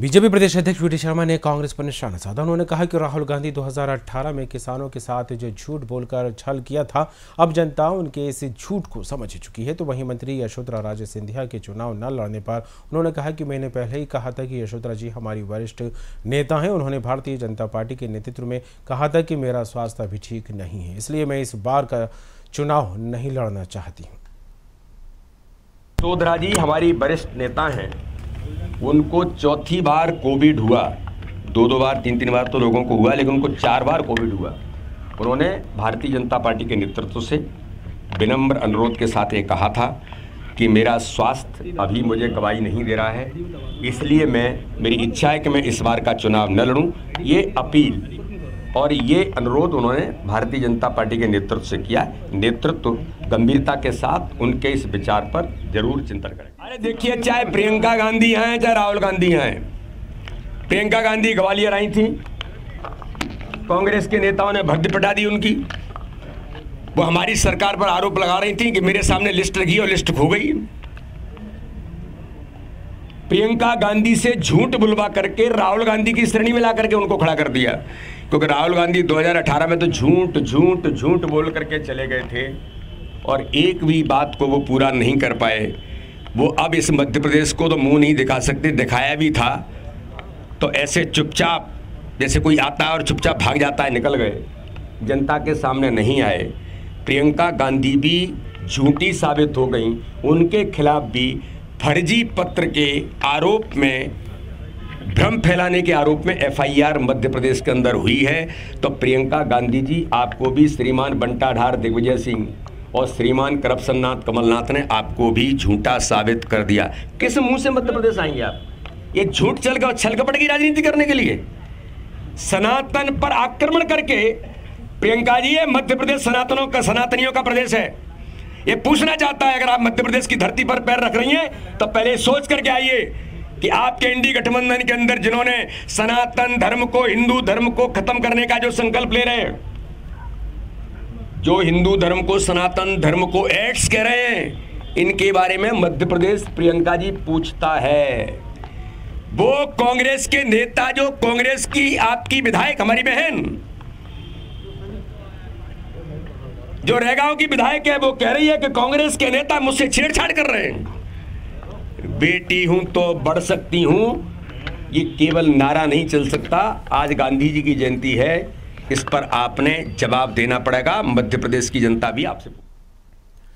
BJP प्रदेश अध्यक्ष we Sharma ने कांग्रेस पर निशाना साधा। उन्होंने कहा कि राहुल गांधी 2018 में किसानों के साथ जो झूठ बोलकर छल किया था, अब जनता उनके इस झूठ को समझ चुकी है। तो वहीं मंत्री यशोधरा राजे सिंधिया के चुनाव न लड़ने पर उन्होंने कहा कि मैंने पहले ही कहा था कि यशोधरा जी हमारी वरिष्ठ नेता हैं। उन्होंने भारतीय जनता पार्टी के नेतृत्व में कहा था कि मेरा स्वास्थ्य अभी ठीक नहीं है, इसलिए मैं इस बार का चुनाव नहीं लड़ना चाहती। हूँ यशोधरा जी हमारी वरिष्ठ नेता हैं। उनको चौथी बार कोविड हुआ। दो दो बार, तीन तीन बार तो लोगों को हुआ, लेकिन उनको चार बार कोविड हुआ। उन्होंने भारतीय जनता पार्टी के नेतृत्व से विनम्र अनुरोध के साथ ये कहा था कि मेरा स्वास्थ्य अभी मुझे गवाही नहीं दे रहा है, इसलिए मैं, मेरी इच्छा है कि मैं इस बार का चुनाव न लड़ूँ। ये अपील और ये अनुरोध उन्होंने भारतीय जनता पार्टी के नेतृत्व से किया। नेतृत्व गंभीरता के साथ उनके इस विचार पर ज़रूर चिंतन करें। अरे देखिए, चाहे प्रियंका गांधी हैं, चाहे राहुल गांधी हैं, प्रियंका गांधी ग्वालियर आई थी। कांग्रेस के नेताओं ने भर्ती पटा दी उनकी। वो हमारी सरकार पर आरोप लगा रही थी कि मेरे सामने लिस्ट लगी और लिस्ट खो गई। प्रियंका गांधी से झूठ बुलवा करके राहुल गांधी की श्रेणी में ला करके उनको खड़ा कर दिया। क्योंकि राहुल गांधी 2018 में तो झूठ झूठ झूठ बोल करके चले गए थे और एक भी बात को वो पूरा नहीं कर पाए। वो अब इस मध्य प्रदेश को तो मुँह नहीं दिखा सकते, दिखाया भी था। तो ऐसे चुपचाप, जैसे कोई आता है और चुपचाप भाग जाता है, निकल गए। जनता के सामने नहीं आए। प्रियंका गांधी भी झूठी साबित हो गई। उनके खिलाफ भी फर्जी पत्र के आरोप में, भ्रम फैलाने के आरोप में एफआईआर मध्य प्रदेश के अंदर हुई है। तो प्रियंका गांधी जी, आपको भी श्रीमान बंटाढार दिग्विजय सिंह और श्रीमान करप्शन नाथ कमलनाथ ने आपको भी झूठा साबित कर दिया। किस मुँह से मध्य प्रदेश आएँगे आप? ये झूठ चल कर छल कपट की राजनीति करने के लिए। सनातन पर आक्रमण करके, प्रियंका जी, ये मध्य प्रदेश सनातनों का, सनातनियों का प्रदेश है। ये पूछना चाहता है, अगर आप मध्य प्रदेश की धरती पर पैर रख रही हैं तो पहले सोच करके आइए कि आपके इंडी गठबंधन के अंदर जिन्होंने सनातन धर्म को, हिंदू धर्म को खत्म करने का जो संकल्प ले रहे हैं, जो हिंदू धर्म को, सनातन धर्म को एड्स कह रहे हैं, इनके बारे में मध्य प्रदेश प्रियंका जी पूछता है। वो कांग्रेस के नेता, जो कांग्रेस की आपकी विधायक, हमारी बहन जो रेगांव की विधायक है, वो कह रही है कि कांग्रेस के नेता मुझसे छेड़छाड़ कर रहे हैं। बेटी हूँ तो बढ़ सकती हूँ, ये केवल नारा नहीं चल सकता। आज गांधी जी की जयंती है, इस पर आपने जवाब देना पड़ेगा। मध्य प्रदेश की जनता भी आपसे